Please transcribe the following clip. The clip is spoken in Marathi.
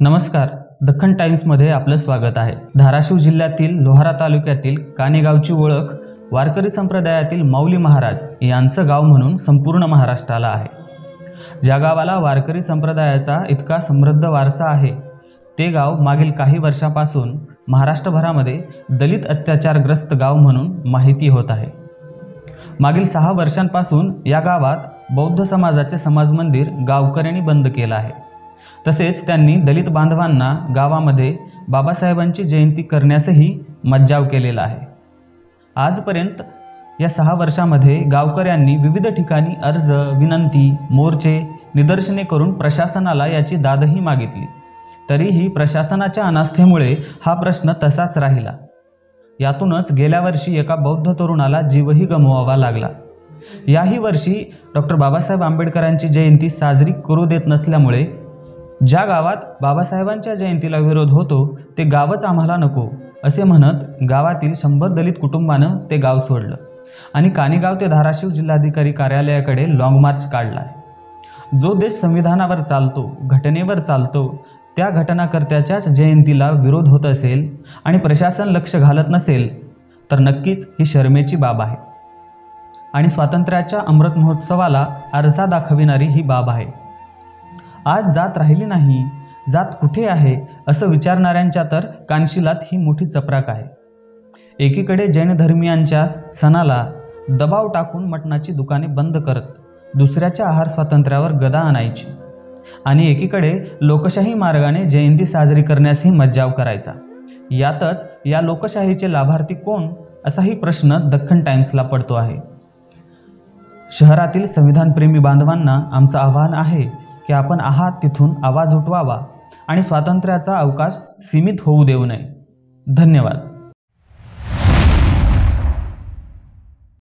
नमस्कार. दख्खन टाइम्समध्ये आपलं स्वागत आहे. धाराशिव जिल्ह्यातील लोहारा तालुक्यातील कानेगावची ओळख वारकरी संप्रदायातील माऊली महाराज यांचं गाव म्हणून संपूर्ण महाराष्ट्राला आहे. ज्या गावाला वारकरी संप्रदायाचा इतका समृद्ध वारसा आहे ते गाव मागील काही वर्षापासून महाराष्ट्रभरामध्ये दलित अत्याचारग्रस्त गाव म्हणून माहिती होत आहे. मागील सहा वर्षांपासून या गावात बौद्ध समाजाचे समाज मंदिर गावकऱ्यांनी बंद केलं आहे. तसेच त्यांनी दलित बांधवांना गावामध्ये बाबासाहेबांची जयंती करण्यासही मज्जाव केलेला आहे. आजपर्यंत या सहा वर्षामध्ये गावकऱ्यांनी विविध ठिकाणी अर्ज विनंती मोर्चे निदर्शने करून प्रशासनाला याची दादही मागितली. तरीही प्रशासनाच्या अनास्थेमुळे हा प्रश्न तसाच राहिला. यातूनच गेल्या वर्षी एका बौद्ध तरुणाला जीवही गमवावा लागला. याही वर्षी डॉक्टर बाबासाहेब आंबेडकरांची जयंती साजरी करू देत नसल्यामुळे ज्या गावात बाबासाहेबांच्या जयंतीला विरोध होतो ते गावच आम्हाला नको असे म्हणत गावातील शंभर दलित कुटुंबानं ते गाव सोडलं. आणि कानेगाव ते धाराशिव जिल्हाधिकारी कार्यालयाकडे लाँग मार्च काढला जो देश संविधानावर चालतो घटनेवर चालतो त्या घटनाकर्त्याच्याच जयंतीला विरोध होत असेल आणि प्रशासन लक्ष घालत नसेल तर नक्कीच ही शर्मेची बाब आहे. आणि स्वातंत्र्याच्या अमृत महोत्सवाला आरसा दाखविणारी ही बाब आहे. आज जात राहिली नाही. जात कुठे आहे? असं विचारणाऱ्यांच्या तर कानशिलात ही मोठी चपराक आहे. एकीकडे जैन धर्मियांच्या सणाला दबाव टाकून मटणाची दुकाने बंद करत दुसऱ्याच्या आहार स्वातंत्र्यावर गदा आणायची आणि एकीकडे लोकशाही मार्गाने जयंती साजरी करण्यासही मज्जाव करायचा. यातच या लोकशाहीचे लाभार्थी कोण? असाही प्रश्न दख्खन टाइम्सला पडतो आहे. शहरातील संविधानप्रेमी बांधवांना आमचं आव्हान आहे की आपण आहात तिथून आवाज उठवावा आणि स्वातंत्र्याचा अवकाश सीमित होऊ देऊ नये. धन्यवाद.